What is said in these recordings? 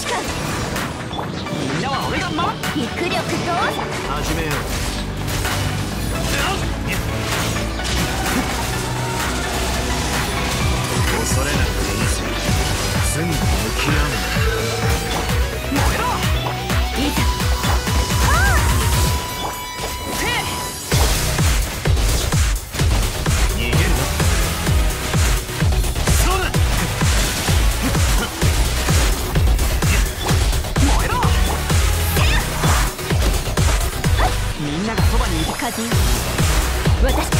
しかみんなは俺が守る。肉力と。始めよ。う恐れなくていいぜ。全部私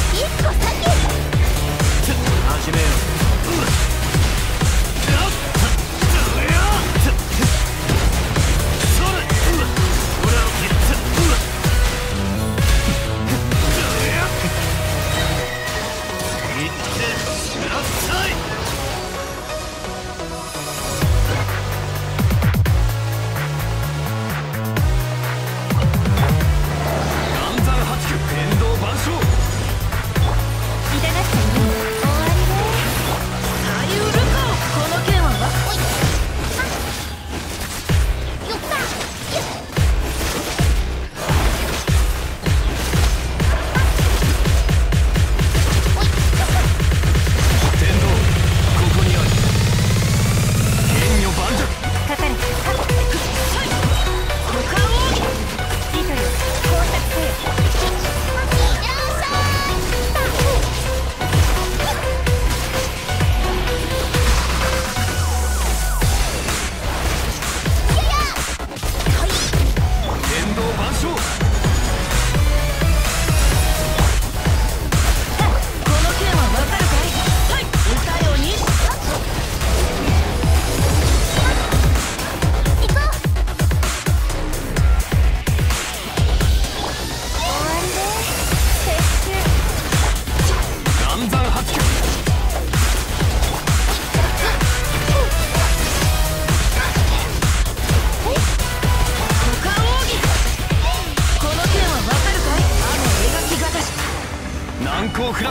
難攻不落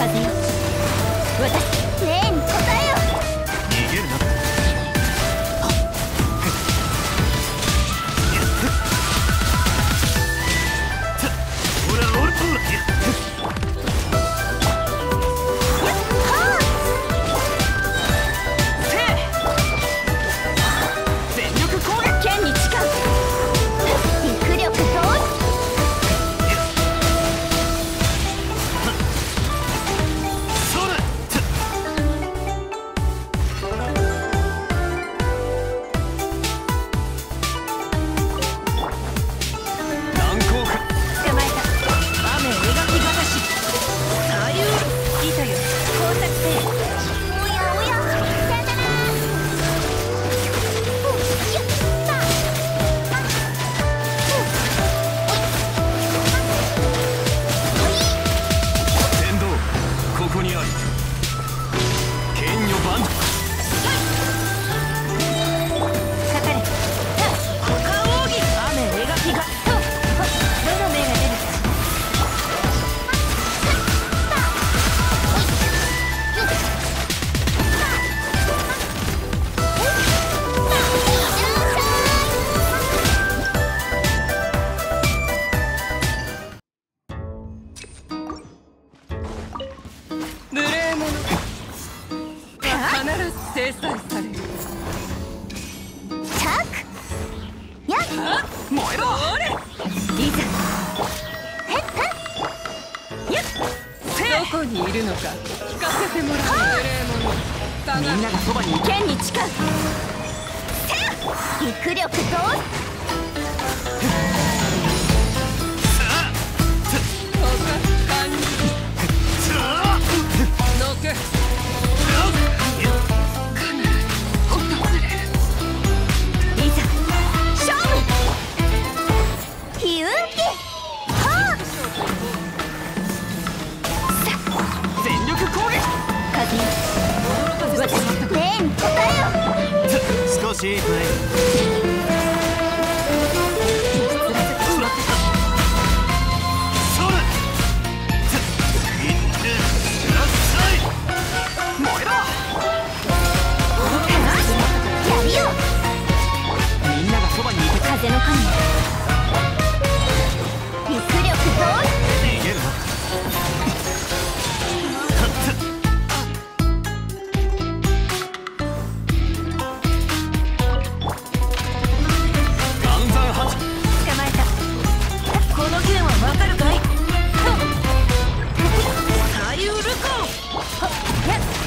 風よ。私。れチャック。燃えろ。い。ざどこにいるのか。聞かせてもらう。幽みんながそばに剣に近い。せや肉力どう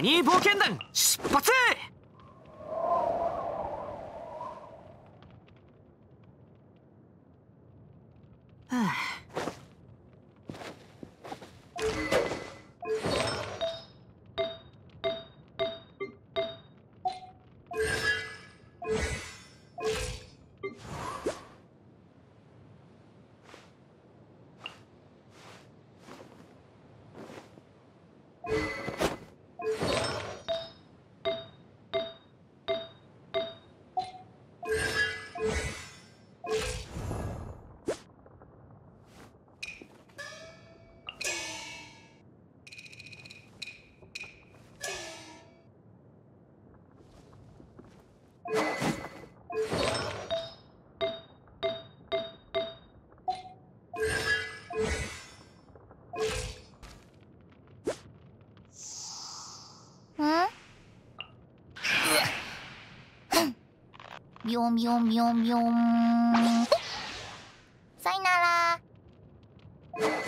ニー冒険団出発ビョンビョンビョンビン。さよなら。